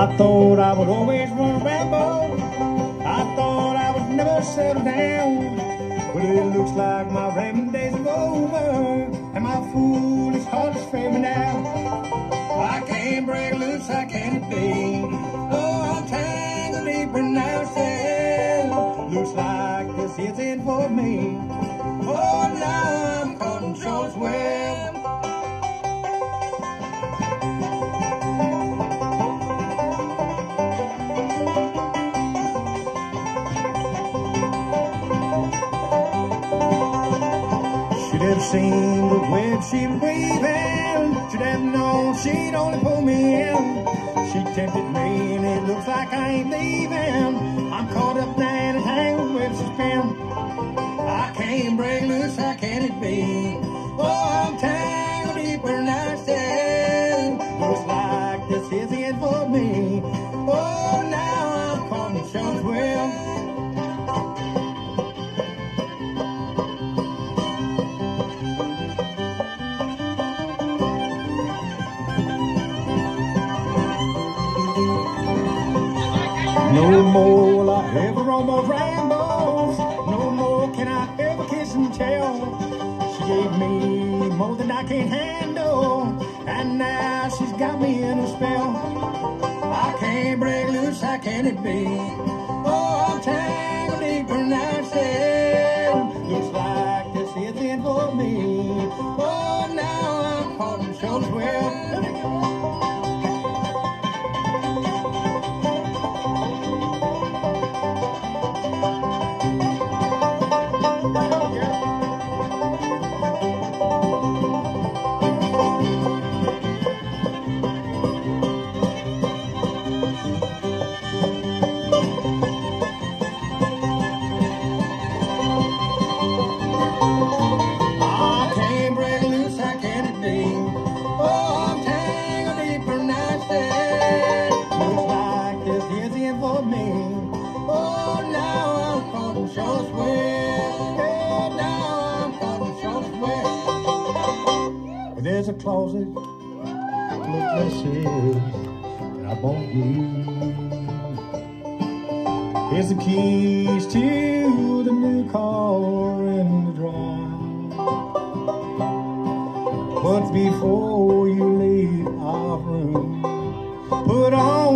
I thought I would always run ramble. I thought I would never settle down. But it looks like my rambling days are over. And my foolish heart is failing now. I can't break loose, I can't be. Oh, I'm tangled deeper now, still. Looks like this isn't for me. Seen the web she was weaving. Should have known she'd only pull me in. She tempted me and it looks like I ain't leaving. I'm caught up now and tangled with suspense. I can't break loose, how can it be? Oh, I'm tangled deeper now still. Looks like this is the end for me. Oh, now No more will I ever roam those rambles. No more can I ever kiss and tell. She gave me more than I can handle. And now she's got me in a spell. I can't break loose, how can it be? Oh, I'm tangled deeper closet of dresses that I bought you. Here's the keys to the new car in the drive. But before you leave our room, put on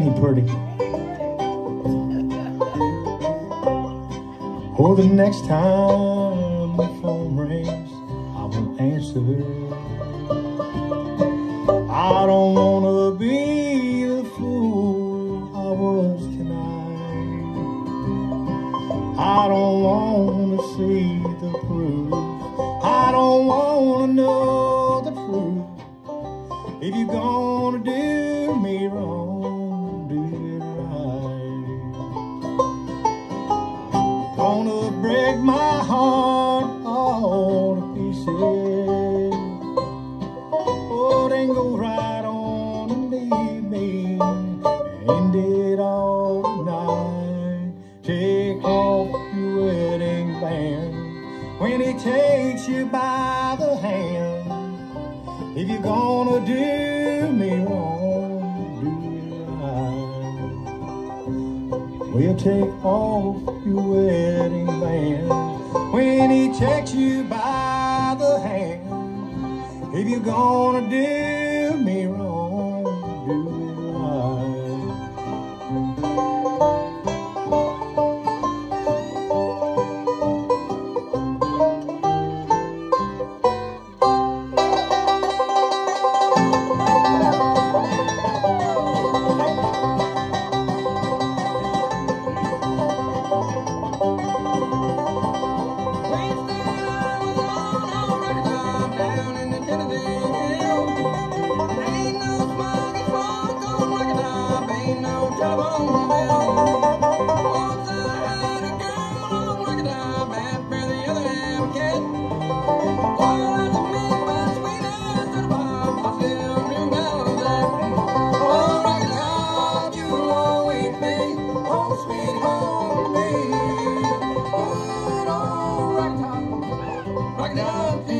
Ain't? Or the next time the phone rings, I won't answer. I don't wanna be the fool I was tonight. I don't wanna see the proof. I don't wanna know the truth. If you're gonna pieces. Oh, then go right on and leave me. End it all tonight. Take off your wedding band when he takes you by the hand. If you're gonna do me wrong, do it right. We'll take off your wedding band when he takes you by the hand. If you're gonna do me wrong, I know.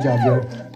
Good job, Joe.